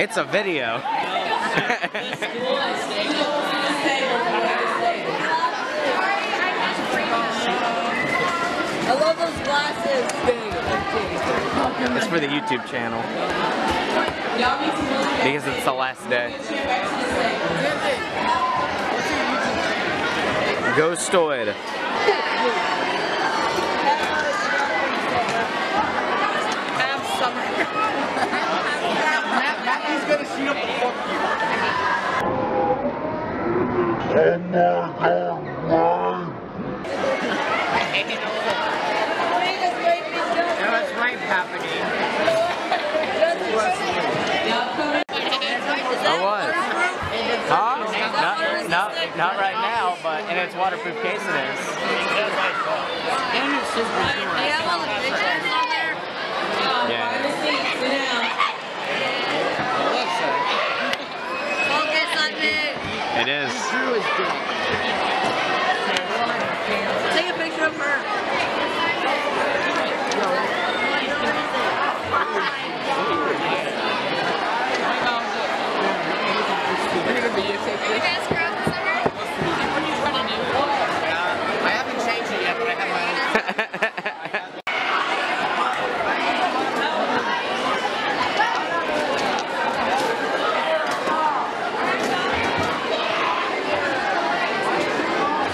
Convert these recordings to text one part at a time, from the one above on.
It's a video. I love those glasses. it's for the YouTube channel. Because it's the last day. Goastoid. Matthew's gonna shoot up a fuck you. There was rape happening. I was. Huh? Not, not, not right now, but in its waterproof case it is. Yeah. It is. Take a picture of her. I haven't changed it yet, but I have my own.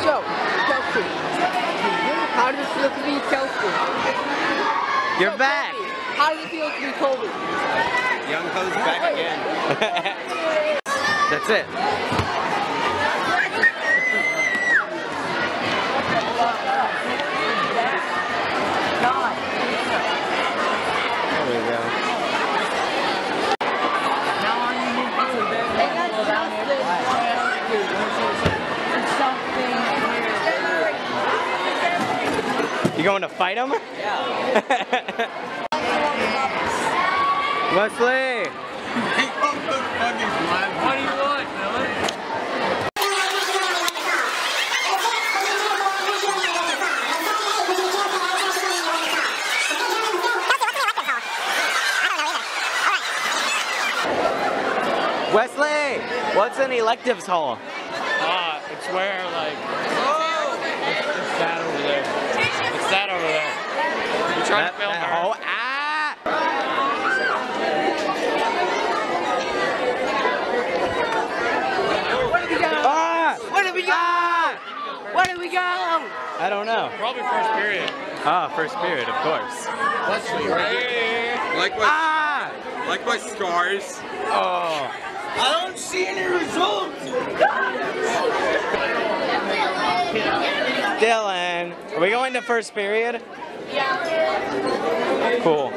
So, Kelsey. How does it feel to be Kelsey? You're So, back. Kobe, How does it feel to be Kobe? Young Co's back again. That's it. There we go. You going to fight him? Yeah. Wesley! What do you want, Dylan? Wesley! What's an electives hall? Ah, it's where like trying That- to film that her? hall? Ah! Ah! Where did we go? Ah! Where did we go? I don't know. Probably first period. Ah, first period, of course. Wesley, right? Like my, Ah! like my scars. Oh. I don't see any results. Dylan, are we going to first period? Cool.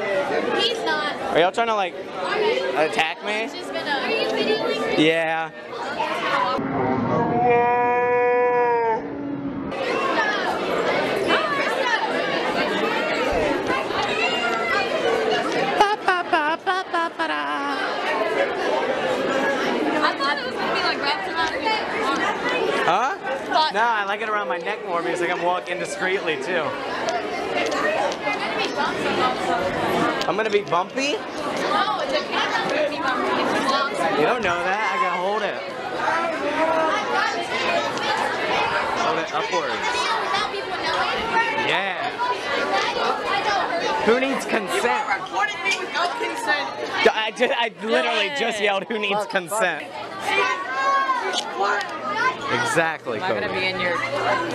He's not. Are y'all trying to like attack me? Gonna. Are you videoing? Yeah. I thought it was gonna be like wrapped around your neck. Huh? No, I like it around my neck more because I can walk indiscreetly too. You're gonna be bumped also. I'm gonna be bumpy? No, gonna be bumpy you. You don't know that. I can hold it. Hold it upwards. Without people knowing. Yeah. I know her. Who needs consent? recording me without consent. I, just, I literally just yelled, who needs consent? Exactly, Am I gonna be in your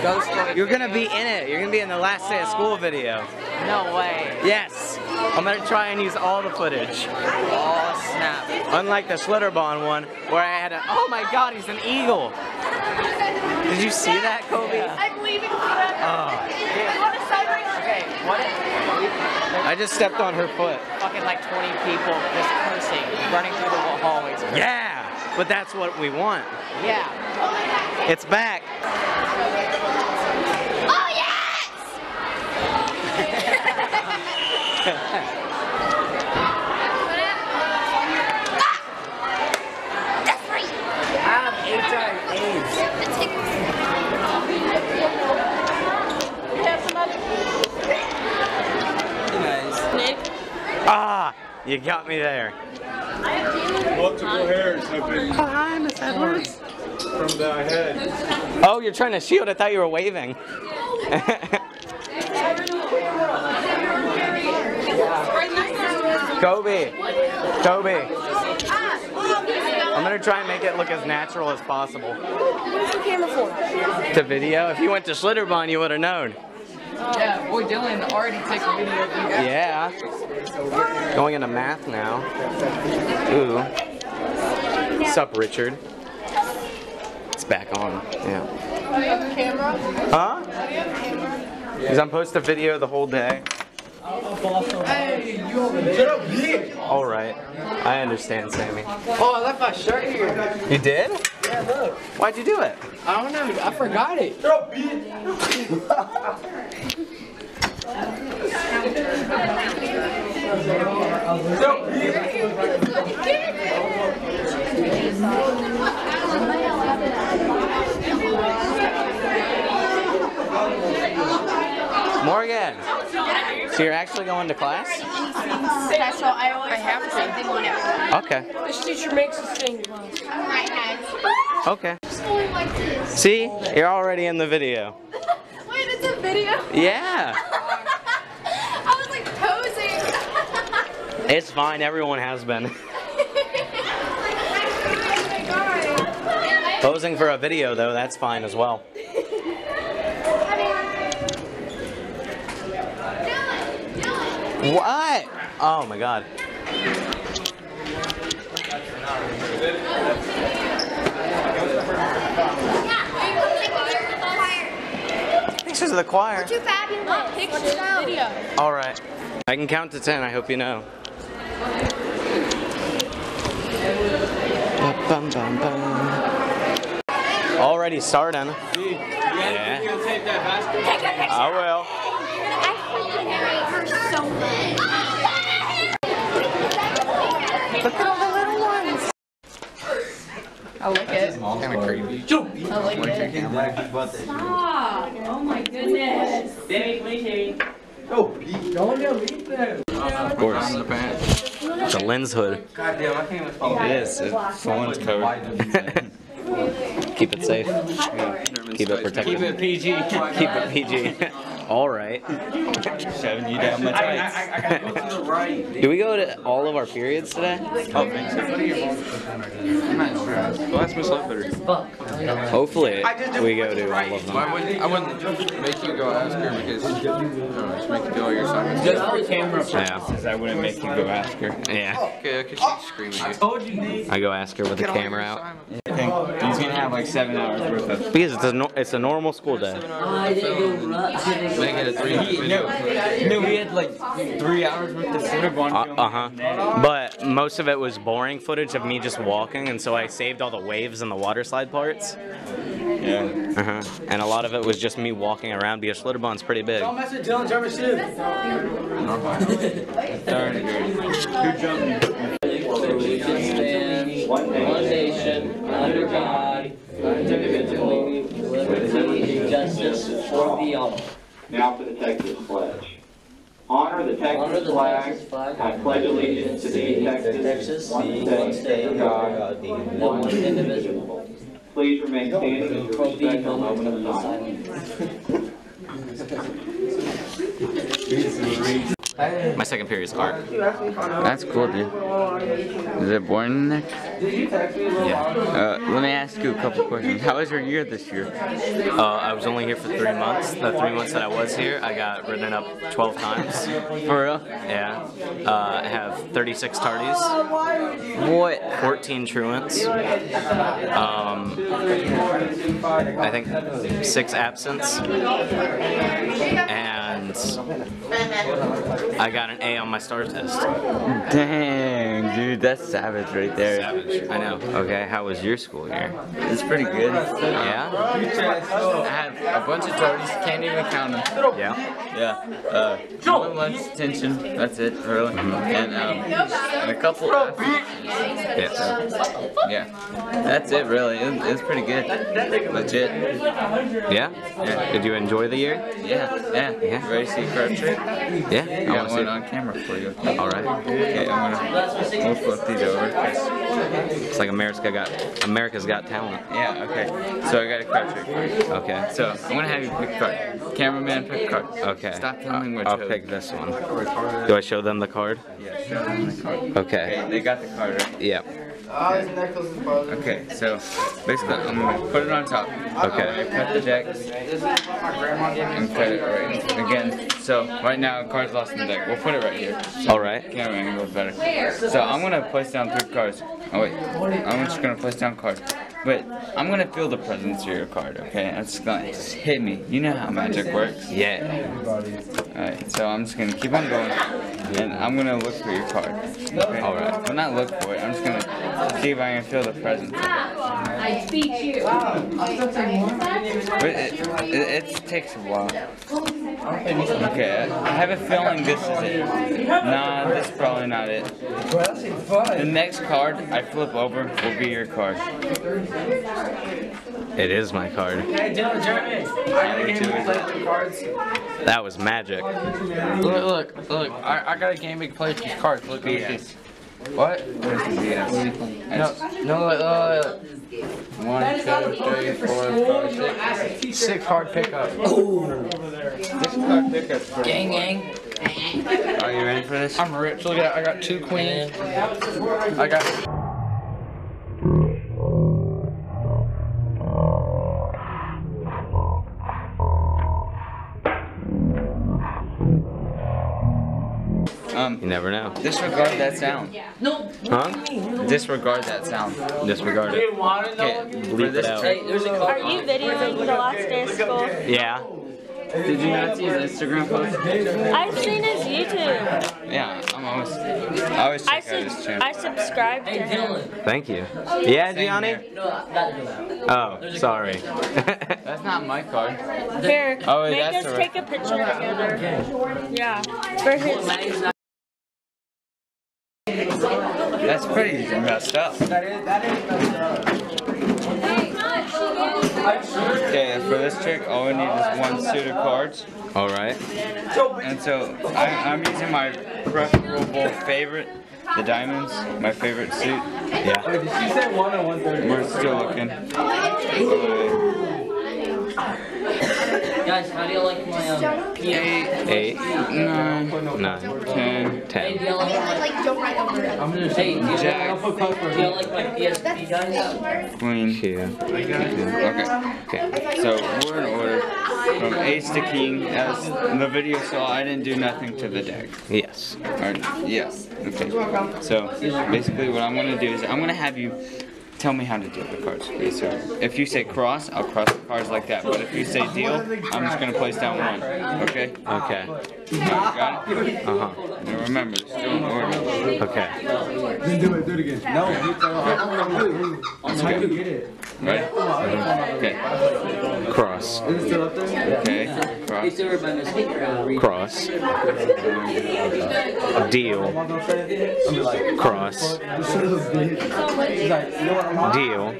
ghost? You're gonna be in it. You're gonna be in the last day of school oh. video. No way. Yes. I'm gonna try and use all the footage. Oh snap. Unlike the Schlitterbahn one, where I had a, oh my god, he's an eagle. Did you see that, Kobe? I'm leaving for that. Oh. Want to celebrate? Okay, what if I just stepped on her foot. fucking like 20 people just cursing, running through the hallways? Yeah, but that's what we want. Yeah. It's back. Oh yes! That's right. I have HIV AIDS. Let's take You have some other Nice. Nick? Ah, you got me there. Multiple hairs have been Hi, Miss Edwards. from the head. Oh, you're trying to shield. I thought you were waving. Kobe. Kobe. I'm gonna try and make it look as natural as possible. What's the camera for? To video. If you went to Schlitterbahn, you would have known. Yeah, boy, Dylan already takes a video of you. Yeah. Going into math now. Ooh. Sup, Richard? It's back on. Yeah. Do you have a camera? Huh? Because I'm posting a video the whole day. Hey, you over there? All right. I understand, Sammy. Oh, I left my shirt here. You did? Yeah, look. Why'd you do it? I don't know. I forgot it. Morgan. So you're actually going to class? Yeah, so I always have the same thing whenever. Okay. This teacher makes us sing. once. Right. Okay. Just going like this. See? You're already in the video. Wait, it's a video? Yeah. I was like posing. It's fine. Everyone has been. Posing for a video, though, that's fine as well. What? Oh my god. Pictures of the choir. Too fabulous. Pictures video. All right. I can count to ten. I hope you know. Bum, bum, bum. Already starting. Yeah. Tape that basket. I will. I freaking hate her so much. Look at all the little ones. I like it. Kind of creepy. I like it. Stop. Oh my goodness. Oh, don't delete them. Of course. The lens hood. Goddamn, I can't even follow. It is. It's phone's covered. Keep it safe. Keep it protected. Keep it PG. Keep it PG. All right. Shoving you down my tights. I gotta go to the right. Do we go to all of our periods today? Oh, thanks. I'm not sure. Well, that's Miss Ledbetter. Hopefully, we go to all of I them. wouldn't, I wouldn't make you go ask her because, you know, just make you do all your assignments. Just for camera Yeah. I wouldn't make you go ask her. Yeah. Okay, because she'd scream at you. I go ask her with the Get all camera out. assignments. I he's gonna have like seven hours worth of. Because it's a, no, it's a normal school day. Make it a three minute No, video. no, we had like three hours worth of Schlitterbahn Uh film. huh. But most of it was boring footage of me just walking, and so I saved all the waves and the water slide parts. Yeah. Uh huh. And a lot of it was just me walking around because Schlitterbahn pretty big. Don't mess Darn good. Who jumped? One nation, under God, indivisible, liberty and justice for the all. Now for the Texas pledge. Honor the Honor Texas the flag. Texas flag. I pledge allegiance to thee, Texas, Texas, one the one state, state, under God, and one indivisible. Please remain standing as we For the respect the moment moment of of silence. My second period is art. That's cool, dude. Is it born next? Yeah. Uh, let me ask you a couple questions. How was your year this year? Uh, I was only here for three months. The three months that I was here, I got written up 12 times. For real? Yeah. Uh, I have 36 tardies, What? 14 truants, um, I think six absence, and I got an A on my STAR test. Dang, dude, that's savage right there. Savage. I know. Okay, how was your school year? It's pretty good. Yeah? I had a bunch of tardies, can't even count them. Yeah. Yeah. Uh, one lunch tension. That's it, really. And um, and a couple. Yes. Yeah. That's it, really. It, it's pretty good. Legit. Yeah? Yeah. Did you enjoy the year? Yeah. Yeah. Yeah. Ready to see Crab Trick? Yeah. I I want got to one see. on camera for you. All right. Okay, I'm gonna we'll flip these over. 'cause- It's like America got America's Got Talent. Yeah. Okay. So I got a crab trick. Okay. So I'm gonna have you pick a card. Cameraman, pick a card. Okay. Stop filming my I'll toes. pick this one. Do I show them the card? Yeah, show them the card. Okay. Okay, they got the card right. Yep. Okay, so basically I'm gonna put it on top. Okay. I'm cut the deck and cut it right again. So right now card's lost in the deck. We'll put it right here. All right. Camera angle is better. So I'm gonna place down three cards. Oh wait, I'm just gonna place down cards. But I'm gonna feel the presence of your card, okay? It's gonna just hit me. You know how magic works. Yeah. Alright, so I'm just gonna keep on going, and I'm gonna look for your card. Okay? Alright. Well, not look for it. I'm just gonna see if I can feel the presence. I beat you. But it, it, it takes a while. Okay, I have a feeling this is it. Nah, that's probably not it. The next card I flip over will be your card. It is my card. That was magic. Look, look, look. I, I got a game we can play with these cards. Look at this. What? No, no, look, look, look. One, two, three, four, five, six. Six card pickup. This card pickup's for Gang, gang. Are you ready for this? I'm rich. Look at that. I got two queens. I got. You never know. disregard that sound. No. Huh? Disregard that sound. Disregard it. Okay, for Bleep it out. trick, There's a Are you videoing the last day of school? Yeah. did you not see his Instagram post? I've seen his YouTube. Yeah, I'm always, I always I, check out his channel. I subscribed to him. Thank you. Yeah, Same Gianni? here. No, not Dylan. Oh, sorry. That's not my card. Here, Oh, wait, make us take a picture together. Yeah, for his. That's pretty messed up. That is, that is messed up. Okay, for this trick, all we need is one suit of cards. All right. And so I, I'm using my preferable favorite, the diamonds, my favorite suit. Yeah. We're still looking. Guys, how do you like my um, PS? Eight, Nine, nine, ten, Hey, ten. do you like my, Like, jump right over it. hey, jack, do you like my PSP, guys? queen. Two. Okay. Okay. So we're in order from ace to king. As the video saw, I didn't do nothing to the deck. Yes. Or, yes. Okay. So basically, what I'm gonna do is I'm gonna have you tell me how to deal the cards. Okay. So if you say cross, I'll cross the cards like that. But if you say deal, I'm just gonna place down one. Okay. Okay. Alright. Uh huh. Now remember, it's still in order. Okay. Right? Okay. Cross. Okay. Cross. It's over by mistake. uh, read. Cross. Deal. Cross. Deal.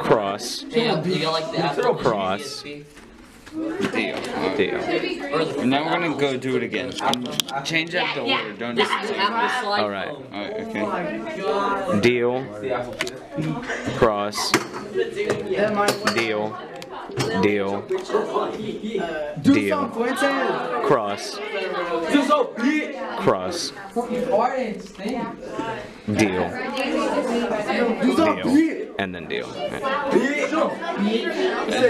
Cross. Yeah, do you like the Apple Cross. PSP? Deal. Alright. Deal. Or the And now we're gonna go do it again. Change up the order. Don't is Apple All right. All right. okay. Deal. Cross. Deal. Deal. Deal. Cross. Cross. Deal. Deal. And then deal. Uh,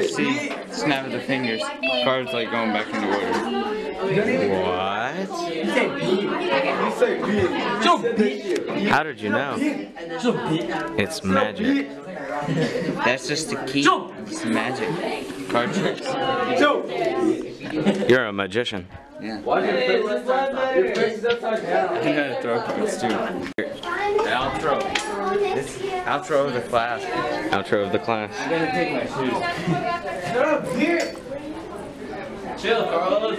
see, snap of the fingers. Cards like going back into order. What? How did you know? It's magic. That's just the key. It's magic. Card tricks. You're a magician. Yeah. I think I to throw cards too. The outro. This outro of the class. Outro of the class. I'm gonna take my shoes. Shut up, Chill, Carlos.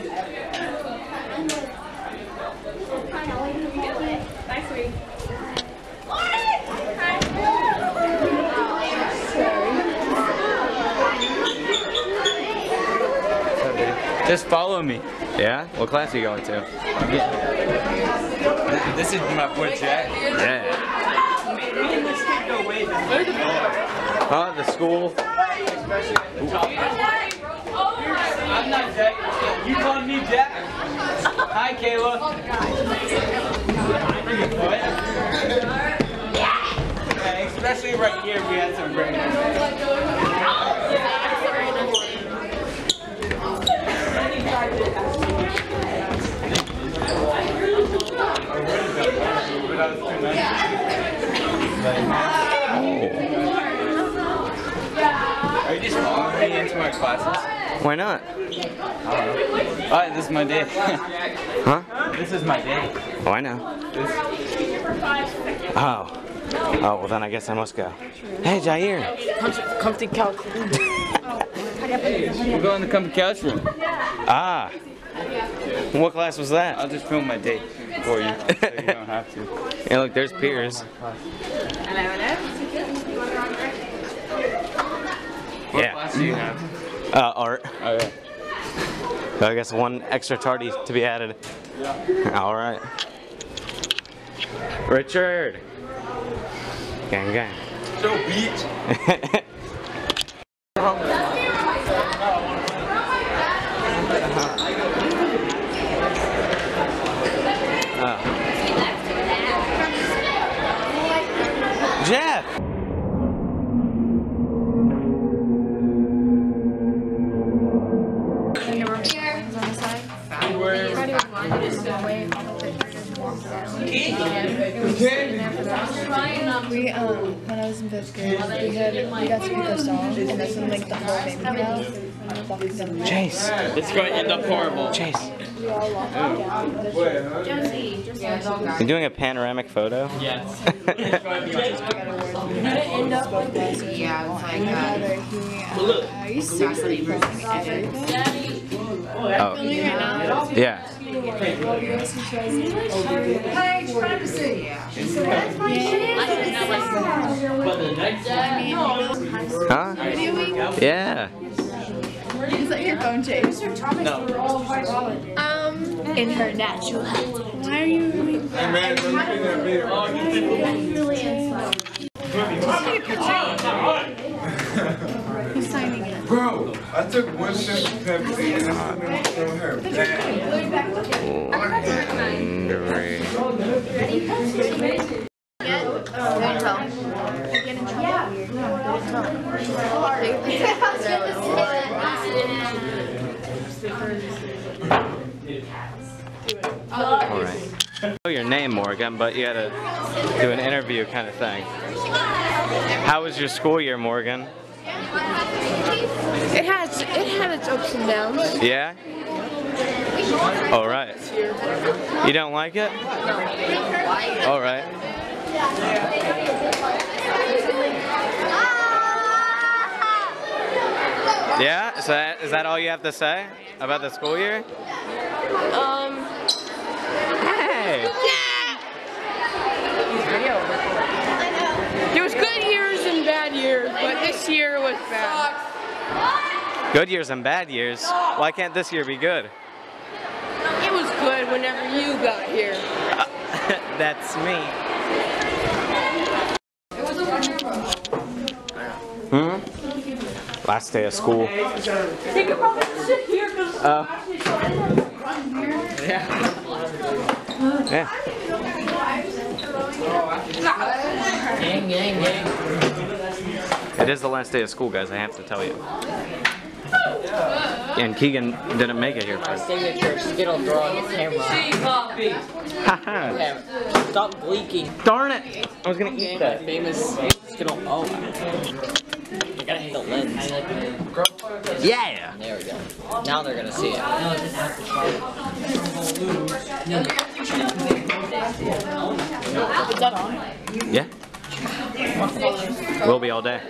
Just follow me. Yeah? What class are you going to? This is my boy Jack. Yeah. Huh? The school? I'm not Jack. You call me Jack? Hi, Kayla. Yeah, especially right here, we had some great. Are you just following me into my classes? Why not? Alright, this is my day. Huh? this is my day. Oh, I know. Oh. Oh, well then I guess I must go. Hey, Jair. Comfy, comfy couch. We're going to come to couch room. Ah. What class was that? I'll just film my day for you, so you don't have to. Yeah, look, there's Piers. What Yeah. class do you have? Uh, art. Oh, yeah. So I guess one extra tardy to be added. Yeah. All right. Richard. Gang, gang. So beach. we had we got to pick our song, and that's when like the whole band came out. Walking down Chase. It's going to end up horrible. Chase. You're doing a panoramic photo? Yes. Yeah, it's like uh, I used to sleep everything. Oh. Yeah. But Huh? Yeah. Is that your phone, Chase? No. Um, in her natural habitat. Why are you? Who's signing it? Bro, I took one shot of Pepsi and I put it on her back. Oh, All right. Know your name, Morgan, but you had to do an interview kind of thing. How was your school year, Morgan? It has, it had its ups and downs. Yeah? All right. You don't like it? All right. Yeah? Is that, is that all you have to say about the school year? Um, Hey! there was good years and bad years, but this year was bad. Good years and bad years. Why can't this year be good? It was good whenever you got here. That's me. Hmm? Last day of school. They could probably sit here because Oh. Yeah. Yeah. Gang, gang, gang. It is the last day of school, guys. I have to tell you. And Keegan didn't make it here My first. signature Skittle throw on the camera. Haha. Stop leaking. Darn it! I was gonna eat my that. famous Skittle. Oh, you gotta hit the lens. Yeah! There we go. Now they're gonna see it. Is that on? Yeah. Will be all day.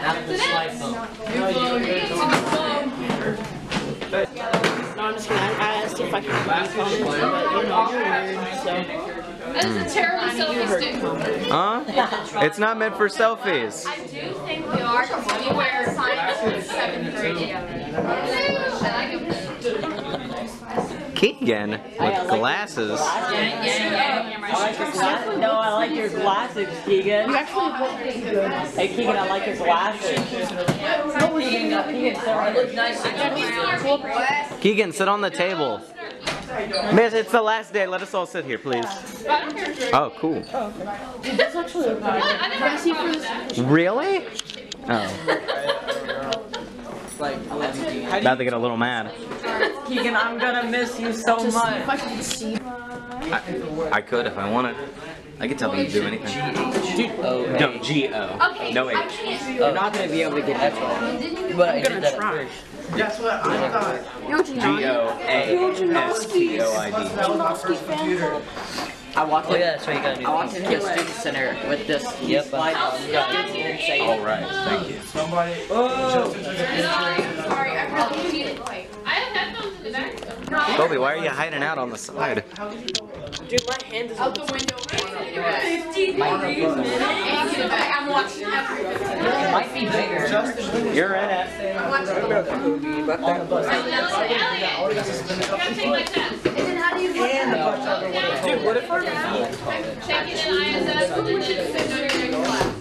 Apple slice them. No, I'm just kidding. I, I asked if I could read comments, but you know, you're weird, so. That's a terrible selfie stick. Huh? It's not meant for selfies. I do think we are because we wear science in seventh grade. Keegan with glasses. No, I like your glasses, Keegan. Hey, Keegan, I like your glasses. Keegan, uh, Keegan, sorry. look nice. Keegan, sit on the table. Miss, it's the last day. Let us all sit here, please. Oh, cool. That's actually okay. Can I see for this? Oh. About to get a little mad. Keegan, I'm gonna miss you so If much. I could see. I, I could if I wanted. I could tell them to do anything. No, G O. Okay. No I H. can't. You're not gonna be able to get that. But I did that at first. That's what I thought. You're G O A S T O I D. Janowski fan. I walked Oh in. that's what you gotta do. I walked into the student center with this yep. slide on. Say All right, thank you. Somebody. Sorry, I really need it. I have headphones in the back. Kobe, why are you hiding out on the side? Dude, my hand is Out the window. 53 minutes. I'm watching everything. It might be bigger. You're in it. Dude, what if our Checking in ISS.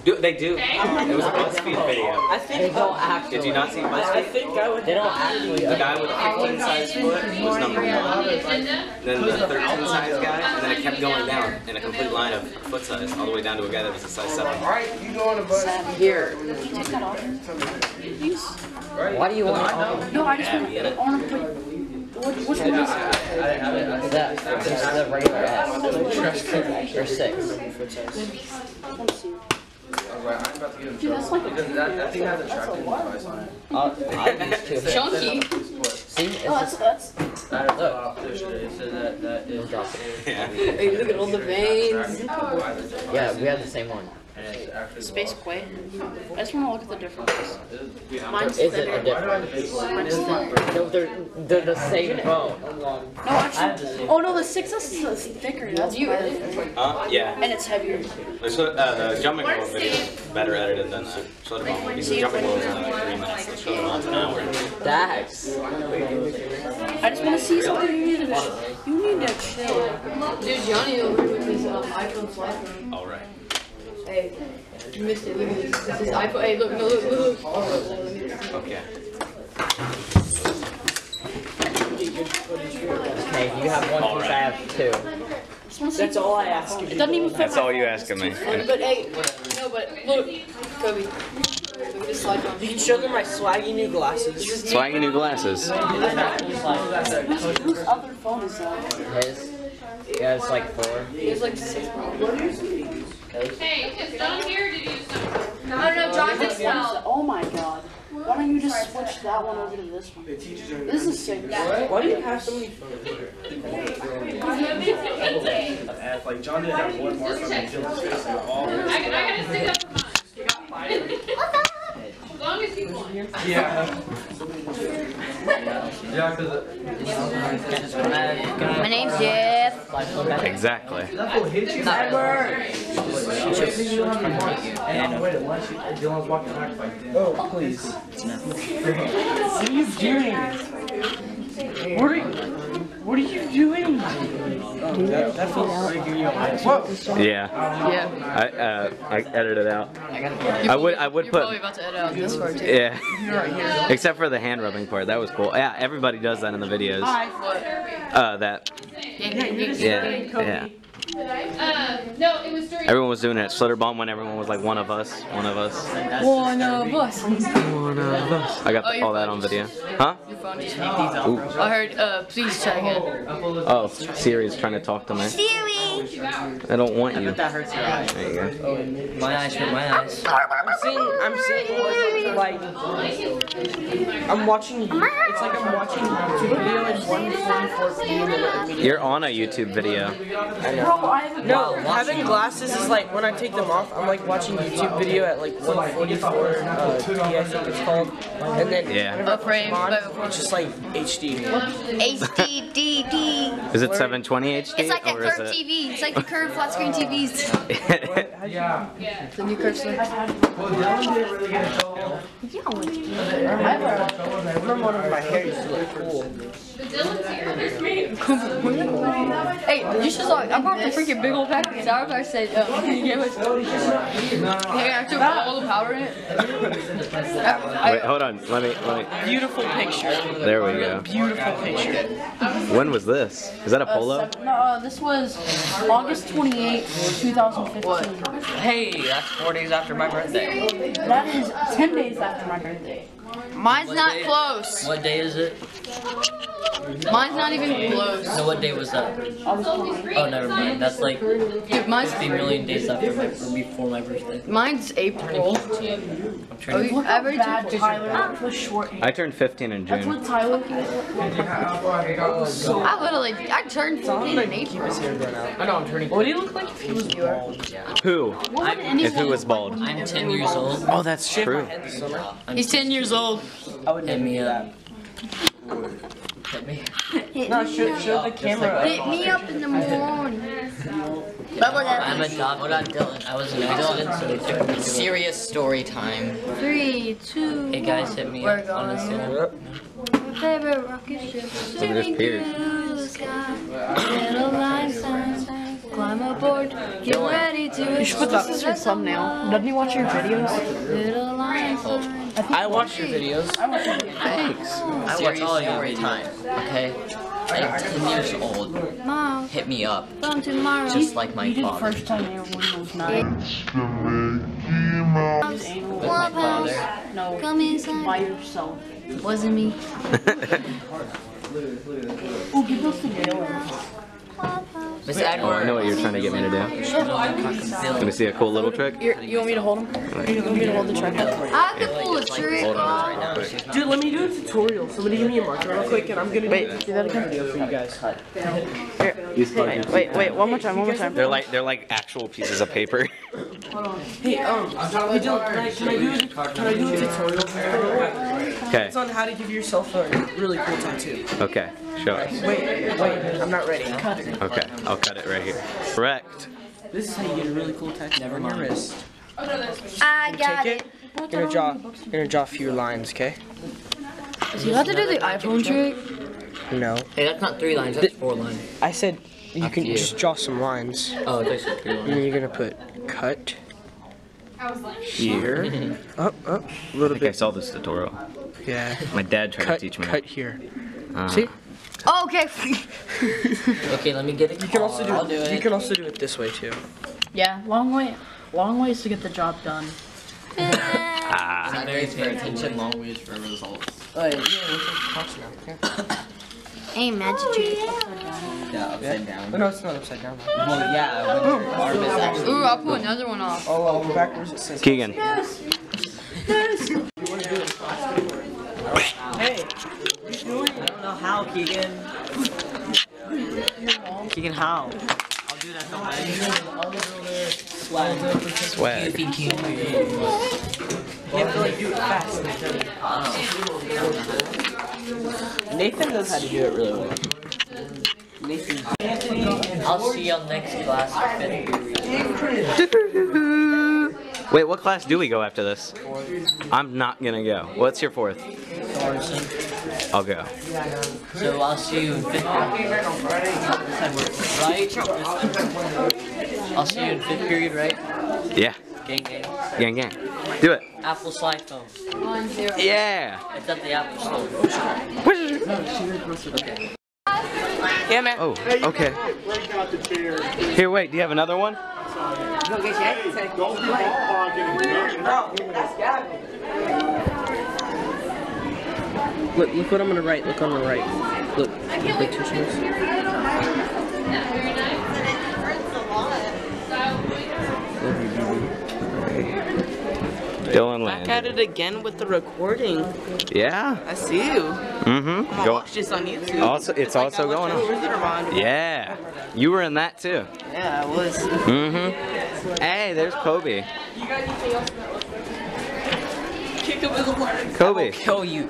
Do, they do. It was a BuzzFeed video. I think they'll actually. Did you not see BuzzFeed? think I would. They don't actually. The guy with the 15 size foot was number one. Then the 13 size guy, and then it kept going down in a complete line of foot size, all the way down to a guy that was a size 7. Alright, you go on the bus. Here. Take that off. Please. Why do you want to? No, I just want to. I want to put. What, which one is it? Is that just the regular S? Or six? Let me see. Alright, I'm about to get him Dude, that's like a. Because that, that thing has a tracking device on it. I'll, I'll use two. Chunky. See, it's Oh, that's, just, that's. That is off yesterday, so that, that is. Yeah. Hey, look at all the veins. yeah, we have the same one. And it's actually. Space Quay. I just want to look at the differences. Mine's Is it a thinner. difference? Mine's thinner. No, they're, they're the same phone. No, actually. Oh no, the 6S is thicker. That's you edit. Uh, yeah. And it's heavier. The, sw- uh, the jumping roll video is better edited than the shoulder bomb one because the jumping roll is only like three minutes, the shoulder bomb's an hour. That's. I just want to see something. You need to, you need to chill. Dude, Johnny over here with his um, iPhone slide. All right. Hey, you missed it. Look at this. This is iPhone. Hey, look, no, look, look, look. Okay. Okay, you have one piece, I have two. That's all I ask. It doesn't even fit. That's my all you phone. ask of me. But hey, no, but look, Kobe. Look at this slide. You can show them my swaggy new glasses. Swaggy new glasses. Whose other phone is that? His. Yeah, it's like four. He has like six problems. Hey, is John here? Did you use some? No, no, John's at 12. Oh my god. Why don't you just switch that one over to this one? This is sick. Why do you have so many phones? And like John didn't have one mark on the Dylan's face and all. I, I gotta stick up for mine. As long as you want. Yeah. Yeah, because My name's Jeff. Exactly. and on the way to lunch, Dylan's walking back like, oh, please. What are you doing? What are you, what are you doing? That feels like you Whoa. Yeah. Yeah. I uh, I edited out. I would I would You're put probably about to edit out this part too. yeah. Except for the hand rubbing part. That was cool. Yeah, everybody does that in the videos. Uh, that. Yeah. Yeah. Uh, no, it was during. Everyone was doing it at Schlitterbahn when everyone was like one of us, one of us. One of us. One of us. I got Oh, all that on video. Huh? Your phone just Ooh. I heard, uh, please check it. Oh, Siri's trying to talk to me. Siri! I don't want you. That hurts your eyes. There you go. My eyes hurt my eyes. I'm seeing, I'm seeing, like, I'm watching you. it's like I'm watching a YouTube video at 1:44 and it immediately- You're on a YouTube video. No, having glasses is like when I take them off, I'm like watching YouTube video at like 144 uh, P, I think it's called, and then Yeah. whenever I A put frame them on, by a it's just like HD. HDDD. Is it 720 HD It's like that or is curved it? TV. It's like the curved flat screen TVs. Yeah. The new cursor. I remember one of my hair used to look cool. Hey, you should saw. I brought the freaking big old pack of sour patch. Said, uh, can you give us? Hey, I took all the powder in it. Wait, hold on. Let me. Let me. Beautiful picture. There we go. Beautiful picture. When was this? Is that a polo? No, uh, this was August 28, 2015. Hey, that's four days after my birthday. That is 10 days after my birthday. Mine's not day? close. What day is it? Mine's not even close. So what day was that? Oh, never mind. That's like Dude, mine's 50 million days after my, or before my birthday. mine's April. I'm Oh, turning. you ever Bad took Tyler ah. with short hair. I turned 15 in June. That's June. what Tyler. I literally, I turned 15 in April. I know I'm turning. What do you look like if he was bald? Who? What would If who was bald? I'm 10 years old. Oh, that's true. He's 10 years old. I would Hit never me do up. that. Hit me. No, show, show the camera. Hit me up in the morning. I'm adopted. Dylan. I was an accident, so they took me to Serious story time. Three, two, Hey guys, hit me We're up on going. Instagram. my favorite rocket ship. there's Steering Piers. through the sky. Little line sign. Climb aboard. Get ready to You should put this as your thumbnail. Doesn't he watch your videos? Little. I watch your videos. Thanks. Oh. I watch all of you every time. Okay. I'm 10 years old. Mom, Hit me up. come tomorrow. Just like my You did the father. first time ever when he was nine. My father. No, Come inside. by yourself. Wasn't me. Oh, give us the video. Miss Oh, I know what you're trying to get me to do. Can we see a cool little trick? You're, you want me to hold him? You want me to hold the trick? I can pull a trick. Hold on. Quick. Dude, let me do a tutorial. Somebody give me a marker real quick, and I'm gonna Wait, do that again. For you guys. Wait, wait, wait, one more time, one more time. They're like they're like actual pieces of paper. Hey, um, hey, Dylan, can I, can I do a, can I do a tutorial? Okay. It's on how to give yourself a really cool tattoo. Okay. Show us. Wait, wait, I'm not ready. Cut it. Okay. I'll cut it right here. Correct. This is how you get a really cool tattoo on your wrist. I got it. it. You're gonna draw, you're gonna draw a few lines, okay? You have to do the iPhone trick. No. Hey, that's not three lines. That's four lines. I said you Up can you. just draw some lines. Oh, there's three And lines. then you're gonna put cut here. Up, up, a I little think I bit. saw this tutorial. Yeah. My dad tried Cut, to teach me. cut here. Uh, See? Oh, okay. Okay, let me get it. You can also do, I'll do You it. can also do it this way too. Yeah, long way, long ways to get the job done. Ah. Very pay attention. Long ways for results. Oh, yeah, what's now? Hey, magic trick. Yeah, upside down. Oh, no, it's not upside down. Well, yeah, when your oh. arm is actually. Ooh, I'll put another one off. Oh, well, backwards it says. Keegan. Hey, I don't know how, Keegan. Keegan, how? I'll do that somewhere. Swag. Goofy Keegan. you have to like do it fast. Nathan knows how to do it really well. Nathan. I'll see you on next class. Wait, what class do we go after this? I'm not gonna go. What's your fourth? I'll go. So I'll see you in fifth period. Right? I'll see you in fifth period, right? Yeah. Gang, gang. Gang, gang. Do it. Apple slide phone. Yeah. It's at the Apple store. Okay. Yeah, man. Oh, okay. Here, wait. Do you have another one? Look, look what I'm gonna write. Look on the right. Look, look two shoes. Love you, baby. Dylan Back at it again with the recording. Yeah. I see you. Mm-hmm. I'm Go. watch this on YouTube. Also, it's also I going on. Wizard of Oz. Yeah. You were in that too. Yeah, I was. Mm-hmm. Hey, there's Kobe. Kick him in the water. Kobe. Kill you.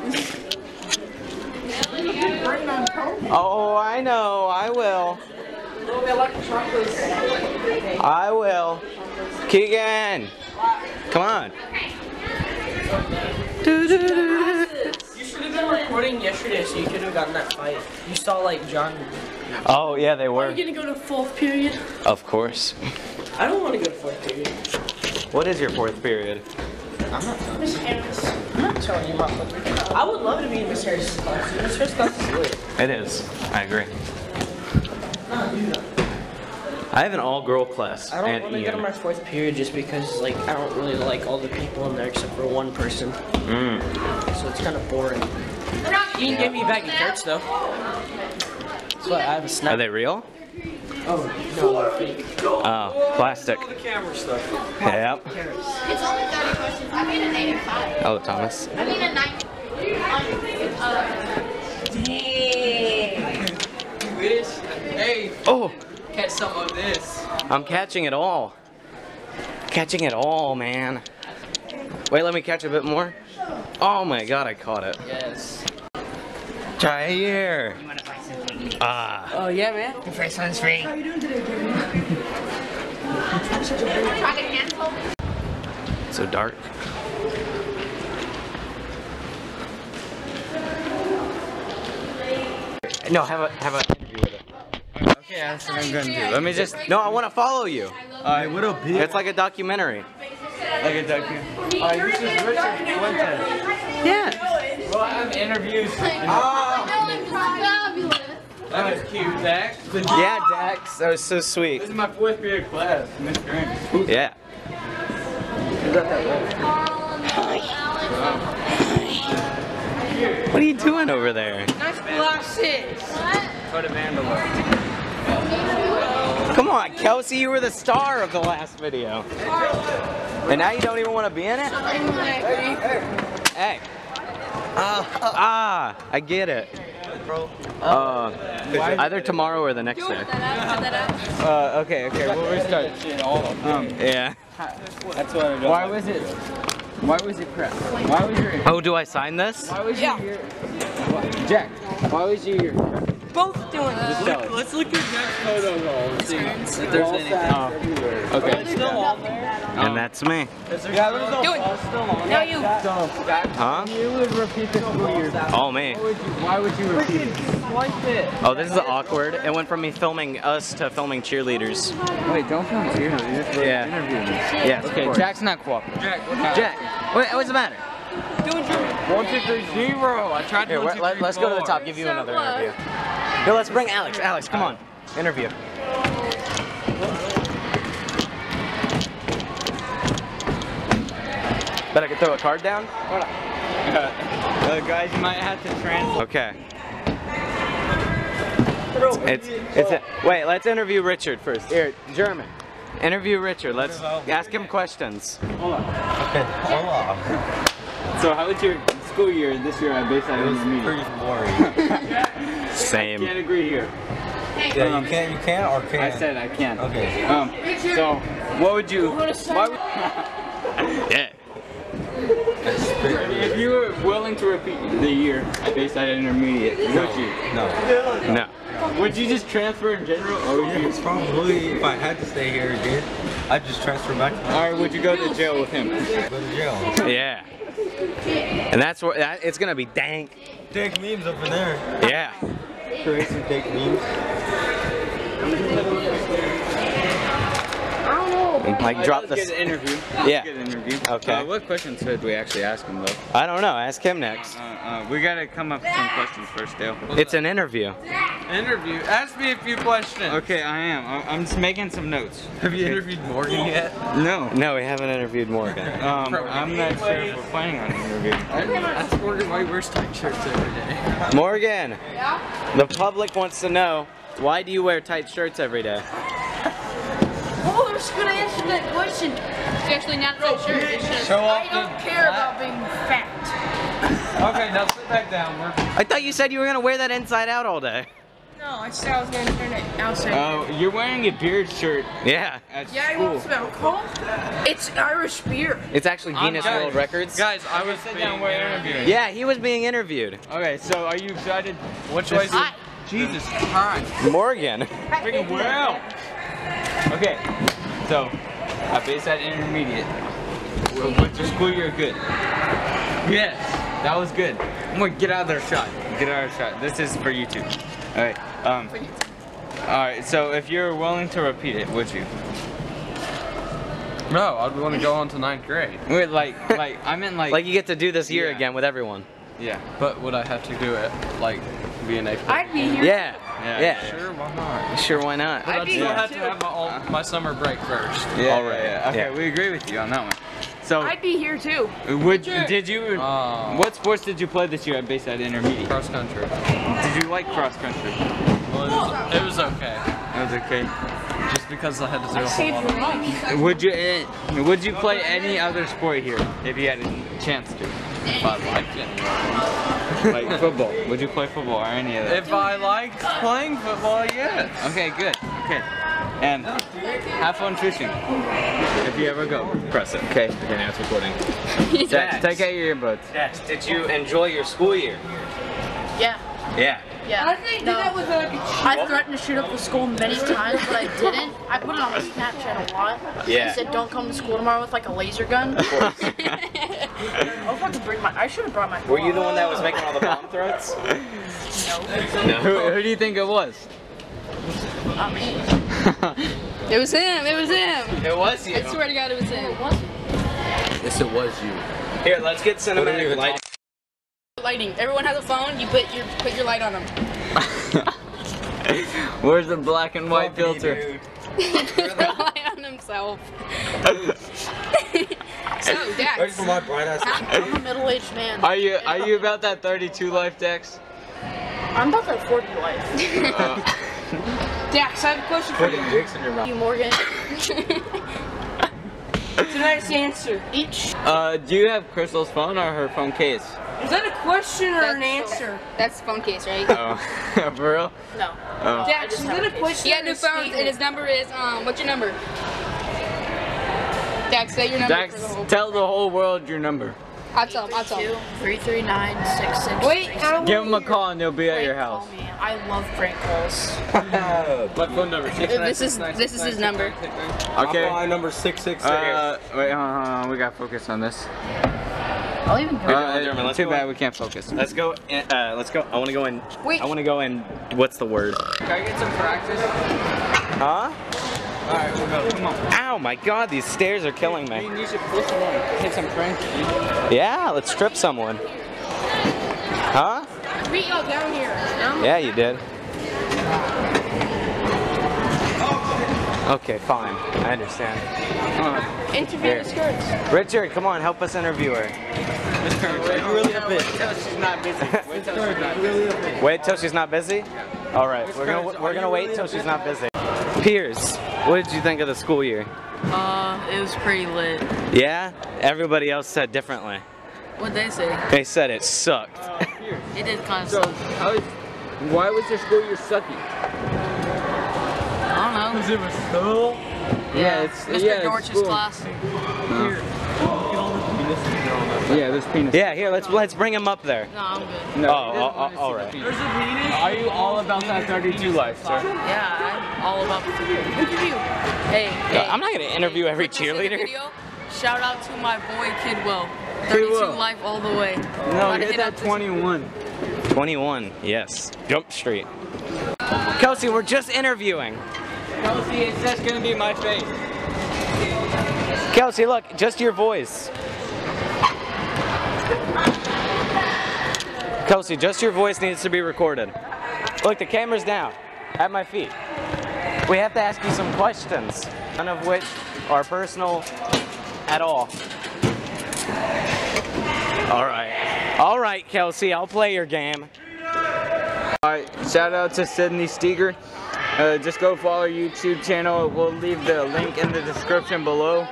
Oh, I know. I will. I will. Keegan. Come on. You should have been recording yesterday so you could have gotten that fight. You saw like John. Oh, yeah, they were. Are you gonna go to fourth period? Of course. I don't want to go to fourth period. What is your fourth period? I'm not telling you. I'm not telling you about fourth period. I would love to be in Miss Harris's class. Miss Harris's class is lit. It is. I agree. I have an all-girl class. I don't want to go to my fourth period just because like I don't really like all the people in there except for one person. Mm. So it's kind of boring. Ian gave me a bag of carrots though. So I have a snack. Are they real? Oh, no, they're fake. Oh, plastic. the camera stuff. Yep. It's only 30 questions. I made an 85. Oh, Thomas. I mean a 90. Wish. Hey, Oh, catch some of this. I'm catching it all. Catching it all, man. Wait, let me catch a bit more. Oh my god, I caught it. Yes. Try here. Ah. Oh yeah, man. Try to cancel. So dark. No, have a have a interview with it. Okay, that's what I'm gonna do. Let me just. No, I want to follow you. Alright, what up, It's like a documentary. Like a document. Alright, this is Richard Fuentes. Yeah. Well, I have interviews. Ah. Fabulous. That was cute, Zach. Yeah, Dax. That was so sweet. This is my fourth period class, Miss Grant. Yeah. What are you doing over there? Nice glasses. Put a vandal Come on, Kelsey, you were the star of the last video. And now you don't even want to be in it? Hey. Ah, I get it. Uh, either tomorrow or the next day. Uh, okay, okay, we'll restart. Um, Yeah. that's what I Why was it? Why was it crap? Why was your? Oh, do I sign this? Why was your? Jack, why was your ear? Both doing Just tell us. Let's look at Jack's photos all and see if oh, There's there's anything. Okay. And that's me. Yeah, there's no Do it. on No, you. Huh? You would repeat the school year. All me. Why would you, why would you repeat it? Swipe it. Oh, this is awkward. It went from me filming us to filming cheerleaders. Wait, don't film cheerleaders. We're Yeah. interviewing me. Yes, of Okay. Jack's not cooperating. Jack, Jack, what, what's the matter? One, two, three, zero. I tried Here, one, let, two, let, three, let's go to the top, give you another interview. Here, let's bring Alex. Alex, come on. Interview. Bet I could throw a card down? Hold Uh, guys, you might have to translate. Okay. It's, it's a, wait, let's interview Richard first. Here, German. Interview Richard. Let's ask him questions. So, how was your school year this year at Bayside Intermediate? boring. Same. Can't agree here. Yeah, you can, you can or I can't. said I can. Okay. Um, so, what would you, why would, Yeah. if you were willing to repeat the year at Bayside Intermediate, would you? No. No. Would you just transfer in general, or would you? It's probably if I had to stay here again, I'd just transfer back to Or would you go to jail with him? go to jail. Yeah. And that's where that, it's gonna be dank. Dank memes up in there. Yeah. Create some dank memes. Like drop Let's this. get an interview. Yeah. Let's get an interview. Okay. Uh, what questions should we actually ask him though? I don't know. Ask him next. Uh, uh, we gotta come up with some questions first, Dale. It's an interview. Interview. Ask me a few questions. Okay, I am. I- I'm just making some notes. Have you interviewed Morgan yet? No. No, we haven't interviewed Morgan. Um, I'm not sure if we're planning on interviewing. Ask Morgan why he wears tight shirts every day. Morgan. Yeah. The public wants to know why do you wear tight shirts every day? I was gonna answer that question. Especially now that shirt. It's just, Show I don't the care about being fat. Okay, now sit back down. We're I thought you said you were gonna wear that inside out all day. No, I said I was gonna turn it outside. Oh, you're wearing a beard shirt Yeah. at yeah, I school. want some alcohol. It's Irish beer. It's actually Guinness guys- World Records. Guys, I was sit down. We're interviewing. Yeah, he was being interviewed. Okay, so are you excited? What choice? Hi. Jesus Christ. Morgan. Freaking wow. Okay, so at that Intermediate, w- what's your school year good? Yes, that was good. I'm gonna get out of their shot. Get out of their shot. This is for YouTube. All right. Um. All right. So if you're willing to repeat it, would you? No, I'd want to go on to ninth grade. Wait, like, like I meant like. Like you get to do this year Yeah. again with everyone. Yeah. But would I have to do it like be an eighth grade? I'd be here. Yeah. Yeah. Yeah. Sure, why not? Sure, why not? But I'd be still here have to too. have my, all, my summer break first. Yeah. All right, Yeah. Okay, yeah. we agree with you on that one. So, I'd be here too. would did you? Uh, what sports did you play this year at Bayside Intermediate? Cross country. Did you like cross country? Well, it was, it was okay. It was okay. Just because I had to do a whole lot of Would you eh, would you play any other sport here if you had a chance to? If I liked it. Like football. Would you play football or any of that? If I liked playing football, yes. Okay, good. Okay. And have fun fishing. If you ever go. Press it. Okay. Okay, now it's recording. Dex, take out your earbuds. Dex, did you enjoy your school year? Yeah. Yeah. Yeah. I think no. that was like I threatened to shoot up the school many times, but I didn't. I put it on my Snapchat a lot. Yeah. I said, "Don't come to school tomorrow with like a laser gun." Of course. I was about bring my. I should have brought my. Phone. Were you the one that was making all the bomb threats? No. Who, who do you think it was? It was him. It was him. It was you. I swear to God, it was him. Yes, it was you. Here, let's get cinematic light. Lighting. Everyone has a phone. You put your put your light on them. Where's the black and white filter? Put the on himself. so, Ready Dax. for my bright ass? I'm a middle-aged man. Are you are you about that 32 life, Dex? I'm about that 40 life. Uh, Dax, I have a question for Putting dicks in your mouth. you, Morgan. It's a nice answer. Each. uh, do you have Crystal's phone or her phone case? Is that a question or an That's- answer? That's the phone case, right? Oh, for real? No. Oh. Dax, is that a question? He got or new a phones, and his number is um. What's your number? Dax, say your number. Dex, for the whole- tell the whole world your number. I'll tell him. I'll tell him. Three three nine six six. Wait, six, I don't Give him a call and they'll be at your Prank call house. me. I love prank calls. What phone number? This is this is his number. Okay. Line number six six six. Uh, wait, hold on, hold on, we gotta focus on this. I'll even go. Uh, German, let's too go bad in. we can't focus. Let's go. in- Uh, let's go. I want to go in. Wait. I want to go in. What's the word? Can I get some practice? Huh? Alright, we'll go. Come on. Ow, my God! These stairs are killing me. You should push one. Hit some pranks. Yeah, let's strip someone. Huh? Beat y'all down here. Yeah, you did. Okay, fine. I understand. Interview Here. the skirts. Richard, come on, help us interview her. really a bit. Wait till she's not busy. Wait till she's not busy. Wait till she's not busy. All right, we're gonna we're gonna wait till she's not busy. Piers, what did you think of the school year? Uh, it was pretty lit. Yeah, everybody else said differently. What'd they say? They said it sucked. It did kind of So, suck. how is, why was your school year sucky? I don't know. it was so. Yeah, it's Mr. yeah, it's Dorch's school. class. Uh-huh. Yeah, this penis. Yeah, here let's let's bring him up there. No, I'm good. No, Oh, oh, oh, all see the right. penis. Are you all about that 32 life, sir? Yeah, I'm all about the interview. Hey, hey. I'm not gonna interview every Put this in the cheerleader. video. Shout out to my boy Kidwell. 32 Kidwell. life all the way. No, Gotta hit hit that 21. 21. Yes. Jump Street. Kelsey, we're just interviewing. Kelsey, it's just gonna be my face. Kelsey, look, just your voice. Kelsey, just your voice needs to be recorded. Look, the camera's down at my feet. We have to ask you some questions, none of which are personal at all. All right. All right, Kelsey, I'll play your game. Alright, shout out to Sydni Steger. Uh, just go follow our YouTube channel. We'll leave the link in the description below.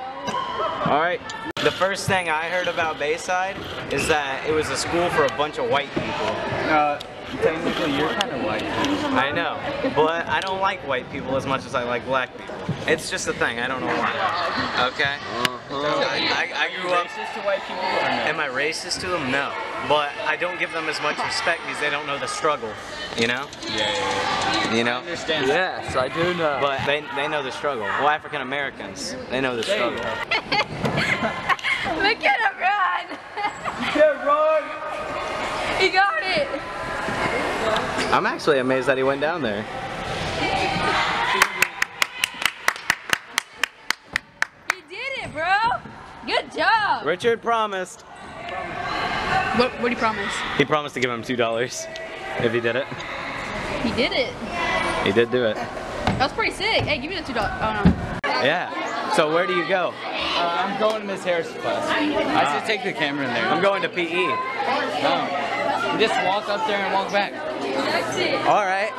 All right. The first thing I heard about Bayside is that it was a school for a bunch of white people. Uh, technically, you're kind of white. I know, but I don't like white people as much as I like black people. It's just a thing. I don't know why. Okay. Uh-huh. I, I, I grew up. Racist to white people? Am I racist to them? No. But I don't give them as much respect because they don't know the struggle. You know? Yeah, yeah, You know? understand Yes, I do know. But they, they know the struggle. Well, African Americans, they know the struggle. Look at him run! Yeah, run! He got it! I'm actually amazed that he went down there. You did it, bro! Good job! Richard promised. What, what do you promise? He promised to give him two dollars if he did it. He did it. He did do it. That was pretty sick. Hey, give me the two dollars. Oh no. Yeah. So where do you go? Uh, I'm going to Miss Harris' class. I should take the camera in there. I'm going to PE. Oh. You just walk up there and walk back. That's it. All right.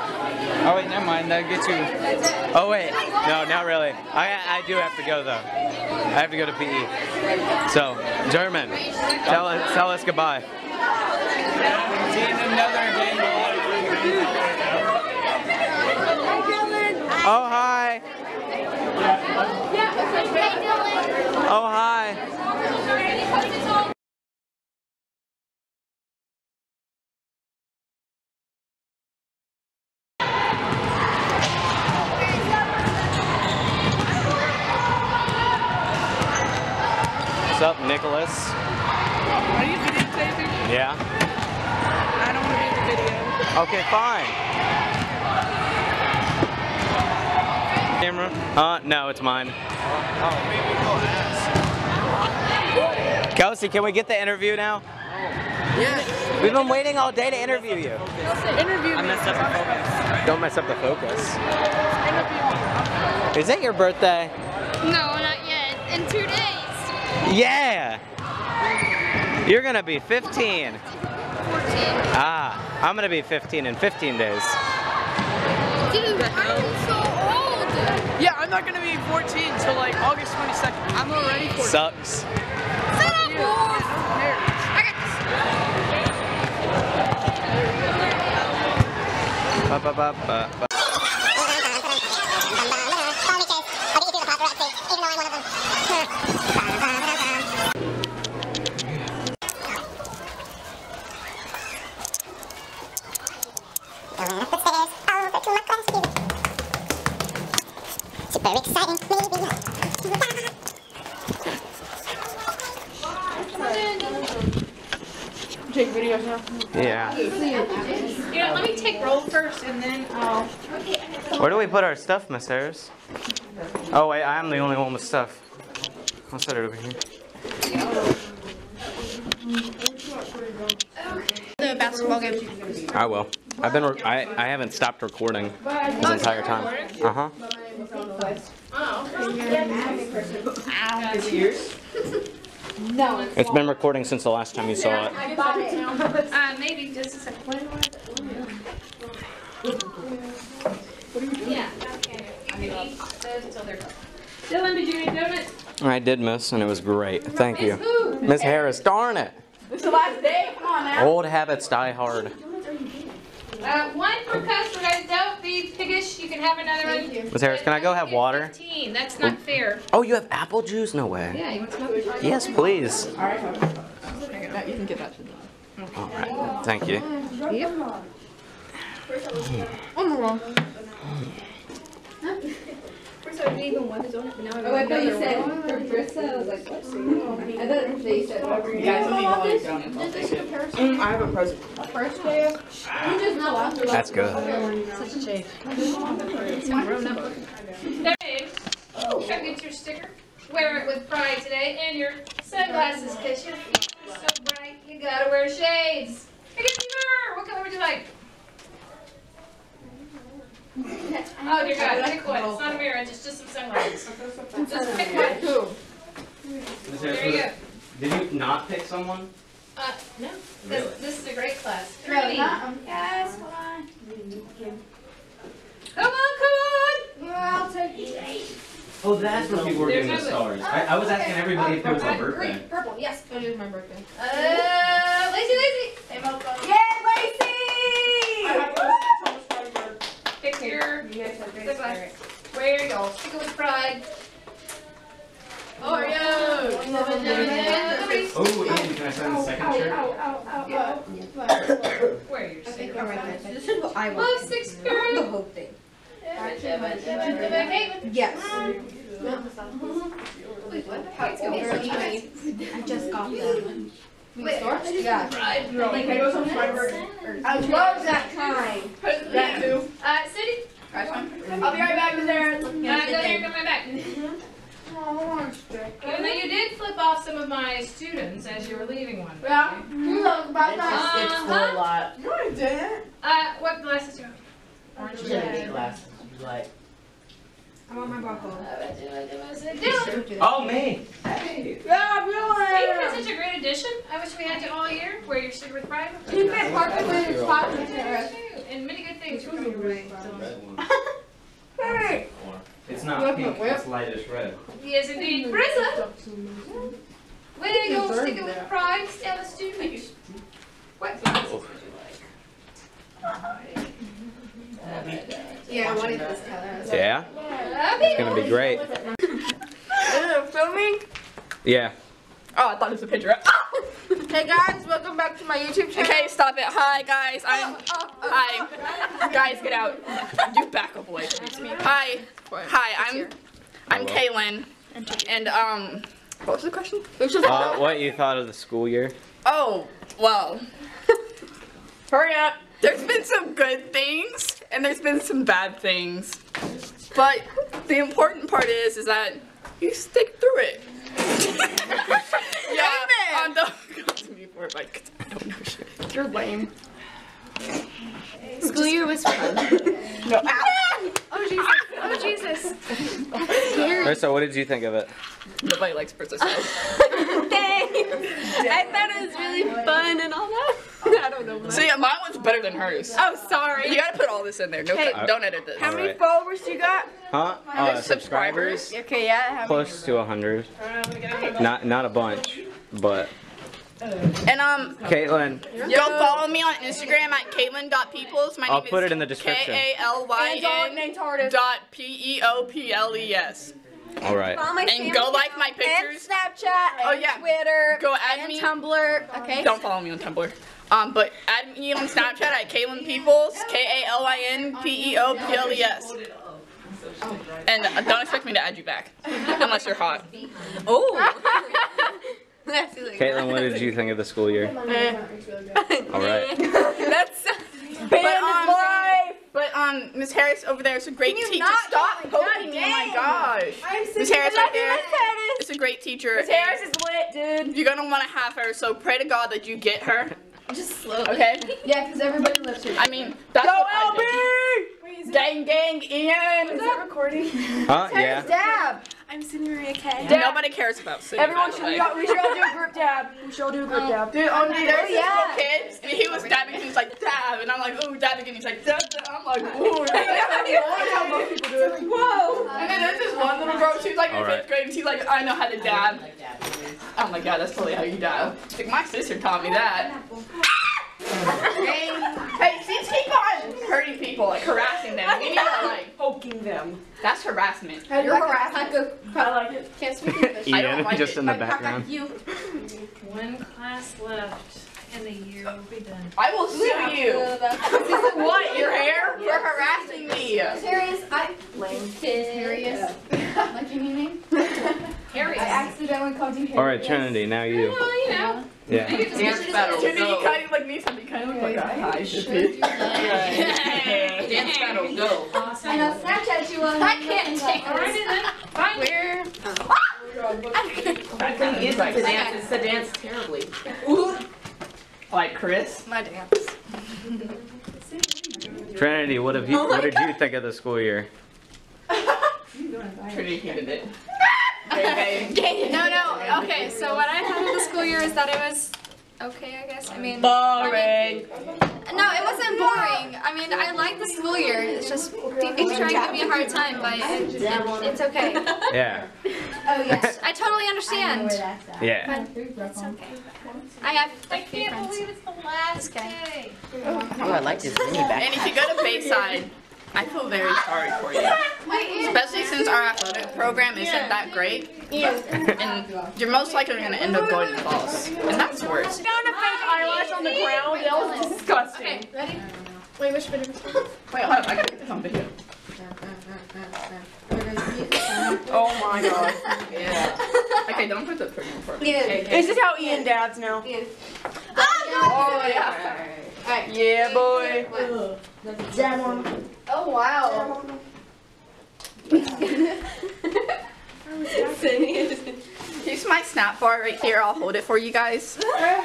Oh wait, never mind. That gets you. Oh wait, no, not really. I I do have to go though. I have to go to PE. So, German, tell us tell us goodbye. See you in another game. Oh hi. Oh hi. Okay, fine. Camera? Uh, no, it's mine. Kelsey, can we get the interview now? Yes. We've been waiting all day to interview you. Interview I me. messed up the focus. Don't mess up the focus. Is it your birthday? No, not yet. In two days. Yeah! You're gonna be 15. 14. Ah, I'm gonna be 15 in 15 days. Dude, I'm so old. Yeah, I'm not gonna be 14 until like August 22nd. I'm already 14. Sucks. Shut up, Wolf. I got this. Ba, ba, ba, ba, ba. Super exciting, maybe. Take videos now. Yeah. You let me take roll first and then I'll. Where do we put our stuff, Miss Harris? Oh wait, I'm the only one with stuff. I'll set it over here. The basketball game. I will. I've been. Re- I I haven't stopped recording this entire time. Uh huh. No. It's been recording since the last time you saw it. Uh, maybe just a second. Yeah. Dylan, did you get donuts? I did miss, and it was great. Thank you, Miss Harris. Darn it! It's the last day. Come on now. Old habits die hard. Uh, one per customer, guys. Don't be piggish. You can have another one. Miss Harris, can I go have water? 15. That's not fair. Oh, you have apple juice? No way. Yeah, you want some? Yes, please. All right. You can get that to them. All right. Thank you. Yep. One more. First, I didn't even want his own, but now I Oh, I thought you said for Brissa. I was like, what's I thought they said. You guys don't need all these donuts. I'll take it. Mm, I have a present. First day. You just know after That's good. Such a change. Dave, come get your sticker. Wear it with pride today, and your sunglasses, cause your feet are so bright. You gotta wear shades. Pick a mirror. What color would you like? Oh dear God, pick one. It's not a mirror. It's just some sunglasses. Just pick one. Miss There you go. Did you not pick someone? Uh, no. This, Really? this is a great class. Really? Three. Yes, come on. Come on, come on. I'll take it. Oh, that's what people were There's doing with no- stars. I, I was asking everybody if it was a birthday. Green, purple, yes, it is my birthday. Uh, lazy, lazy. Hey, Moco. Picture. The glass. Where you go? Stick it with pride. Oreo. Oh, Ian, can I sign the second shirt? Where are your stickers? This is what I want. Love six The whole thing. Hey, Yes. I just got them. Wait, Yeah. I love that kind. That too. Uh, City. I'll be right back to there. Uh, go here, come right back. Even though you did flip off some of my students as you were leaving one. Yeah. You know about that. It's full a lot. No, I didn't. Uh, what glasses do you have? Orange Yeah, red. big glasses. Like, I want my buckle. Dylan. Oh, me. Hey. Yeah, You've been such a great addition. I wish we had you all year. Wear your sticker with pride. You've been parking with his pockets. And many good things are coming your way. Hey. It's not pink, it's lightish red. Yes, indeed. Brissa. Way to go, stick it with pride. Stay on the student. What glasses would Yeah, what is this color? Yeah? you like? It's gonna be great. filming? Yeah. oh, I thought it was a picture. Hey guys, welcome back to my YouTube channel. Okay, stop it. Hi, guys. I'm. Hi. Guys, get out. You back up away from me. Hi. Hi, I'm. I'm Kaylin. And, um. What was the question? Uh, what you thought of the school year? Oh, well. Hurry up. There's been some good things and there's been some bad things. But the important part is is that you stick through it. yeah. On the to me for it, like I don't know shit. You're lame. School year was fun. No. Oh Jesus! Oh Jesus! Marissa, what did you think of it? Nobody likes Princess Thanks. I thought it was really fun and all that. I don't know. See, mine was better than hers. Oh, sorry. You gotta put all this in there. No, Hey. don't edit this. How many Alright. followers you got? Huh? Uh, subscribers? Okay, yeah. How Close to a hundred. Not not a bunch, but And um, Caitlin, Go follow me on Instagram at kalyn.peoples. My I'll name put is it in the description. K A L Y N dot P E O P L E S. all right. And go like my and pictures. Snapchat Oh, yeah. Twitter Go add and me. Tumblr. Okay. Don't follow me on Tumblr. Um, but add me on Snapchat at Kalyn Peoples. K A L I N P E O P L E S. And don't expect me to add you back unless you're hot. Oh. Caitlin, what did you think of the school year? All right. That's But um, but um, Miss Harris over there is a great teacher. not Stop get- poking me! Oh my God gosh. Miss Harris right there is a great teacher. Miss Harris is lit, dude. You're gonna want to have her, so pray to God that you get her. Just slowly. Okay? Yeah, because everybody lives here. I mean, that's Go, what I did. Gang, gang, Ian. Is that recording? Huh? Yeah. Dab. I'm Cindy Maria K. Nobody cares about Cindy. Everyone should, way. we, got, we should all do a group dab. We should all do a group oh. dab. Dude, on me, there's Oh, this yeah. little kid, and he was dabbing, and he was like, dab, and I'm like, ooh, dabbing, and he's like, dab, dab. I'm like, ooh. That's how most people do it. Whoa. Uh, and then there's this one little girl, she's like in All right. fifth grade, and she's like, I know how to dab. Oh my god, that's totally how you dab. Like, my sister taught me that. Hey, since keep on hurting people, like harassing them, we need to like Poking them. that's harassment. You're harassing. I like it. Can't speak English. I don't Ian, like just it. in the Like, background. You. One class left in the year will be done. I will sue you. what? Your hair? You're harassing me. Serious? I. Lame. Serious. Like your new name? Harry. I accidentally called you All right, Trinity, now you. Well, you know. Yeah. Maybe just Dance battle. his Dude, you kind of like me, something kind of look like a high Dance battle, go. Awesome. And I'll Snapchat you on I can't take Alrighty then. Fine. Where? That thing is like to dance. It's to dance terribly. Ooh. Like Chris. My dance. Trinity, what have you? Oh my what did you think of the school year? Pretty hated it. No, no. Okay, so what I thought of the school year is that it was okay, I guess. I mean, Boring. No, it wasn't boring. I mean, I like the school year. It's just people trying to give me a hard time, but it, it, it's okay. Yeah. Oh yes, I totally understand. Yeah. But it's okay. I have I can't believe it's the last day. Oh, I like this mini back. And if you go to Bayside, I feel very sorry for you. Especially since our athletic program isn't that great. And you're most likely going to end up going to falls. And that's worse. found a fake eyelash on the ground. That was disgusting. Ready? Wait, which video? Wait, hold on. I can get this on video. Oh my god. Yeah. Okay, don't put the premium part. This is how Ian dabs now. Oh, oh, yeah. Yeah, boy. Oh wow. Here's my snap bar right here. I'll hold it for you guys.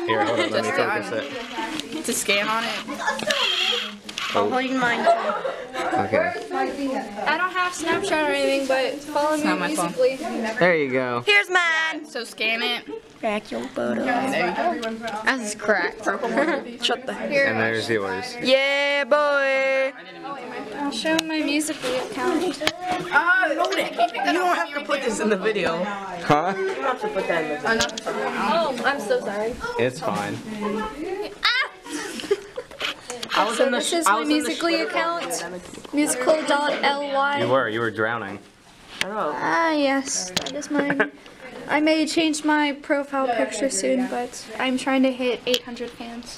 Here, hold on. Let me focus it. to scan on it. Oh, Holding mine. okay. I don't have Snapchat or anything, but follow It's me not my phone. There you go. Here's mine. So scan it. Crack your butt There you go. That's cracked. Shut the heck And there's yours. Yeah, boy. I'll show my Musical.ly account. Ah, hold it. You don't have to put this in the video. Huh? You don't have to put that in the video. Oh, I'm so sorry. It's fine. I was So in the. this is I my was in the Musical.ly account. video. That makes. Musical.ly. You were. You were drowning. Oh. Ah, yes, that is mine. I may change my profile picture soon, but I'm trying to hit 800 fans.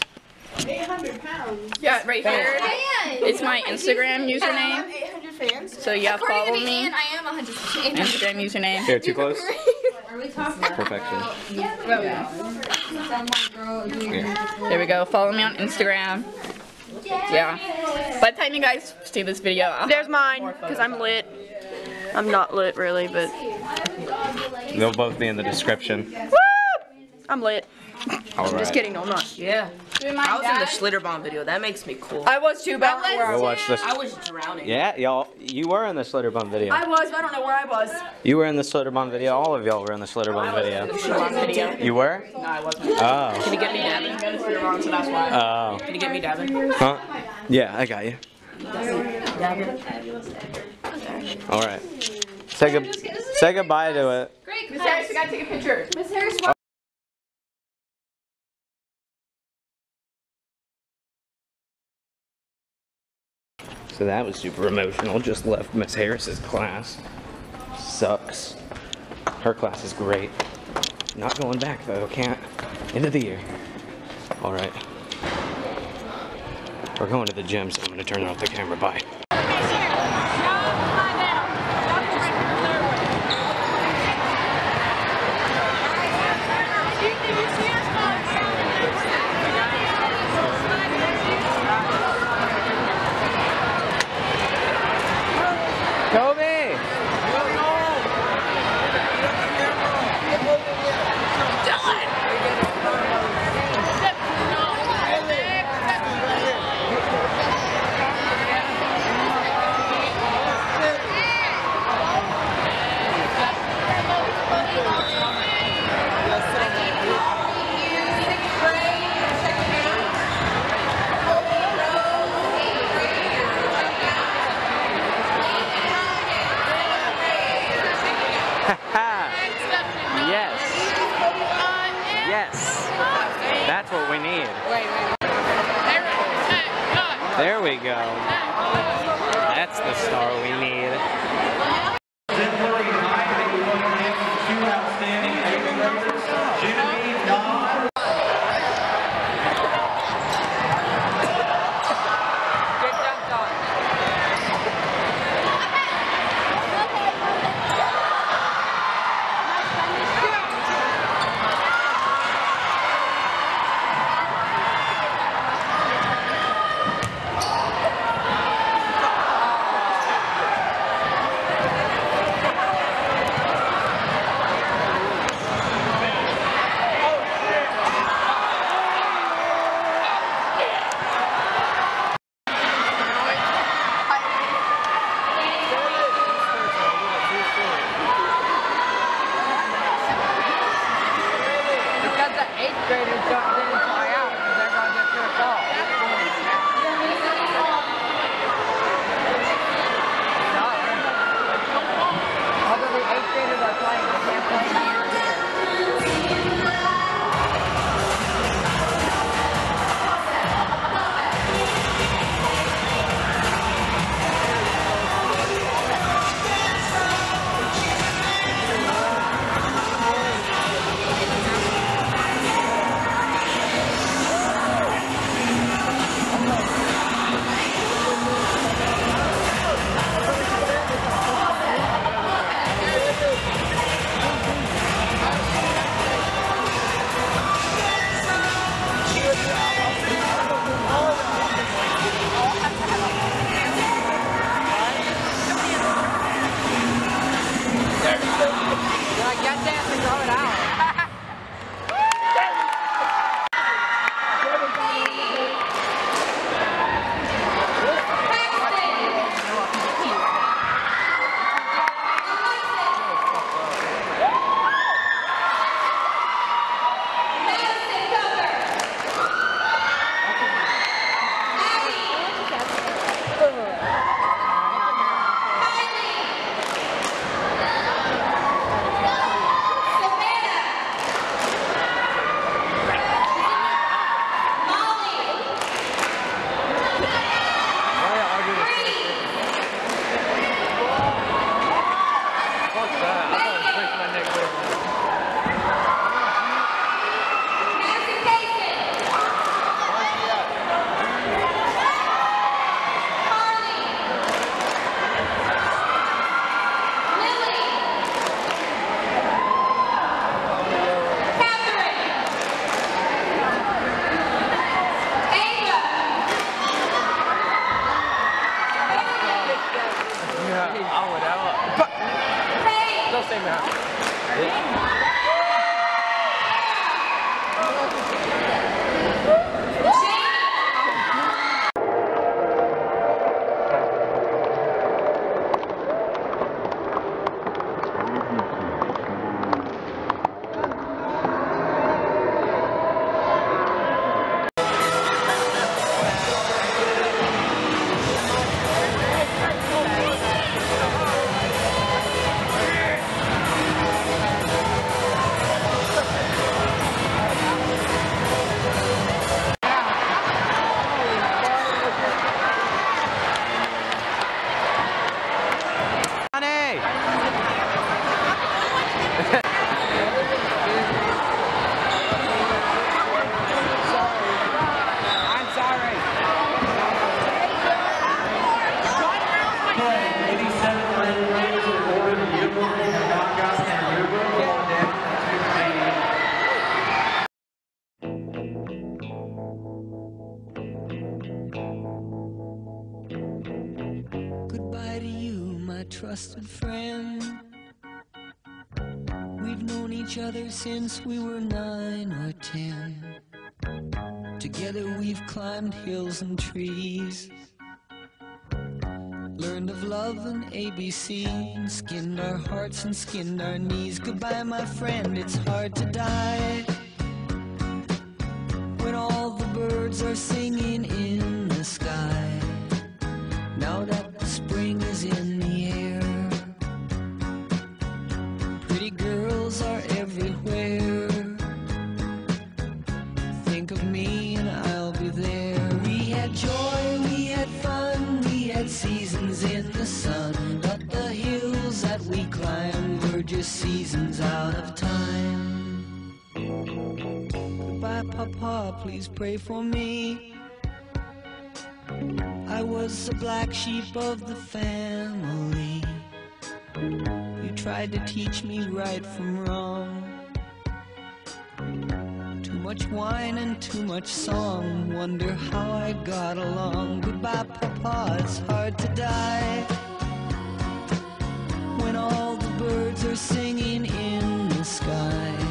Yeah, right here. It's my Instagram username. 800 fans. So yeah, According follow to me. Ian, I am 100 fans. Instagram username. Here, too close. Are we talking? Perfection. There we go. Follow me on Instagram. Yeah. By the time you guys see this video, I'll There's mine, because I'm lit. I'm not lit really, but They'll both be in the description. woo! I'm lit. All I'm just kidding, no I'm not. Yeah. I was in the Schlitterbahn video. That makes me cool. I was too, but I don't know where I was. this. I was drowning. Yeah, y'all. You were in the Slitterbomb video. I was, but I don't know where I was. You were in the Slitterbomb video. All of y'all were in the Slitterbomb video. Schlitterbahn video. You were? No, I wasn't. Oh. Can you get me dabbing? Go to Schlitterbahn, so that's why. Oh. Can you get me dabbing? Huh? Yeah, I got you. All right. Say good. Say goodbye to it. Great Miss Harris, we gotta take a picture. Miss Harris, So that was super emotional. Just left Miss Harris's class. Sucks. Her class is great. Not going back though. Can't. End of the year. All right. We're going to the gym, so I'm gonna turn off the camera. Bye. Kobe! yes. Yes. That's what we need. There we go. That's the star we need. ahora. play. since we were nine or ten. Together we've climbed hills and trees, learned of love and ABC, and skinned our hearts and skinned our knees. Goodbye, my friend, it's hard to die when all the birds are singing. Papa, please pray for me. I was the black sheep of the family. You tried to teach me right from wrong. Too much wine and too much song. Wonder how I got along. Goodbye, Papa, it's hard to die. When all the birds are singing in the sky.